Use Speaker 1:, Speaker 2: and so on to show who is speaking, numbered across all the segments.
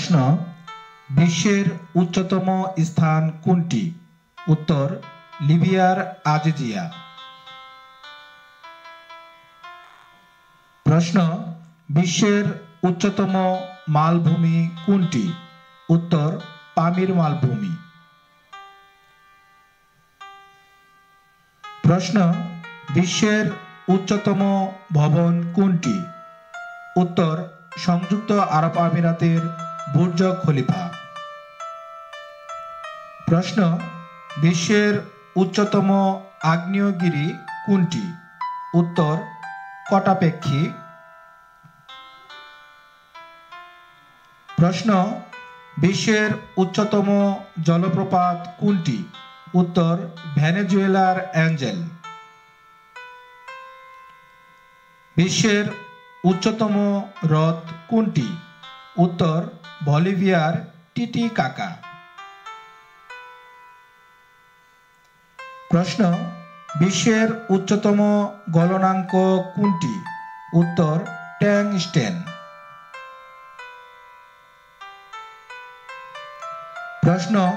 Speaker 1: প্রশ্ন, বিশ্বের উচ্চতম স্থান কোনটি? উত্তর, লিবিয়ার আজিজিয়া প্রশ্ন, বিশ্বের উচ্চতম মালভূমি কোনটি? উত্তর, পামির মালভূমি। প্রশ্ন, বিশ্বের উচ্চতম ভবন কোনটি? উত্তর, সংযুক্ত আরব আমিরাতের বুর্জ খলিফা। প্রশ্ন, বিশ্বের উচ্চতম আগ্নেয়গিরি কোনটি? উত্তর, কটাপেক্ষী। প্রশ্ন, বিশ্বের উচ্চতম জলপ্রপাত কোনটি? উত্তর, ভেনেজুয়েলার অ্যাঞ্জেল। বিশ্বের উচ্চতম হ্রদ কোনটি? উত্তর, বলিভিয়ার টিটি কাকা। প্রশ্ন, বিশ্বের উচ্চতম গলনাঙ্ক কোনটি? উত্তর, ট্যাংস্টেন। প্রশ্ন,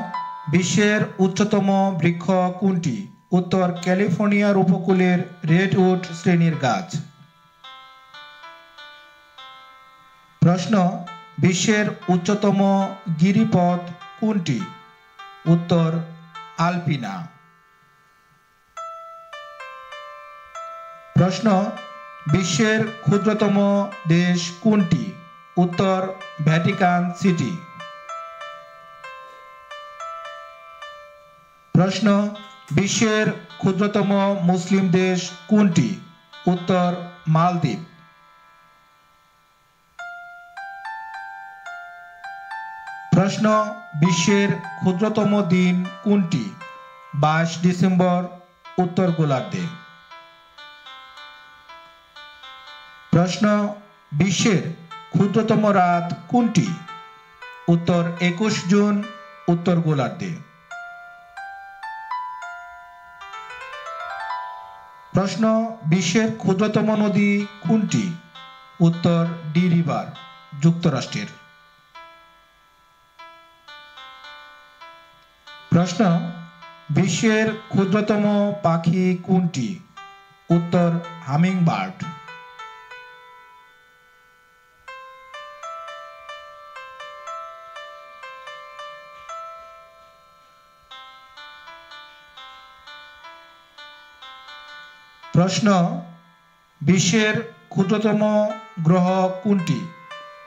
Speaker 1: বিশ্বের উচ্চতম বৃক্ষ কোনটি? উত্তর, ক্যালিফোর্নিয়ার উপকূলের রেডউড শ্রেণির গাছ। প্রশ্ন বিশ্বের উচ্চতম গিরিপথ কোনটি? উত্তর, আলপিনা। প্রশ্ন, বিশ্বের ক্ষুদ্রতম দেশ কোনটি? উত্তর, ভ্যাটিকান সিটি। প্রশ্ন, বিশ্বের ক্ষুদ্রতম মুসলিম দেশ কোনটি? উত্তর, মালদ্বীপ। প্রশ্ন বিশ্বের ক্ষুদ্রতম দিন কোনটি? বাইশ ডিসেম্বর, উত্তর গোলার্ধে। প্রশ্ন, বিশ্বের ক্ষুদ্রতম রাত কোনটি? উত্তর, একুশ জুন, উত্তর গোলার্ধে। প্রশ্ন, বিশ্বের ক্ষুদ্রতম নদী কোনটি? উত্তর, ডি রিভার, যুক্তরাষ্ট্রের। প্রশ্ন, বিশ্বের ক্ষুদ্রতম পাখি কোনটি? উত্তর হামিং বার্ড প্রশ্ন, বিশ্বের ক্ষুদ্রতম গ্রহ কোনটি?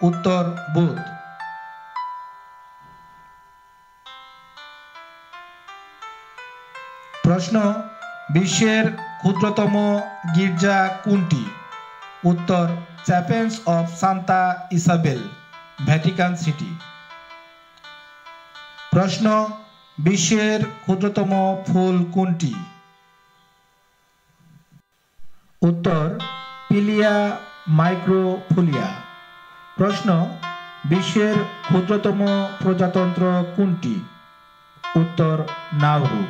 Speaker 1: উত্তর, বুধ। প্রশ্ন, বিশ্বের ক্ষুদ্রতম গির্জা কোনটি? উত্তর, chapels of Santa Isabel, Vatican City. প্রশ্ন, বিশ্বের ক্ষুদ্রতম ফুল কোনটি? উত্তর, পিলিয়া মাইক্রোফুলিয়া। প্রশ্ন, বিশ্বের ক্ষুদ্রতম প্রজাতন্ত্র কোনটি? উত্তর নাউরু